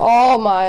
Oh my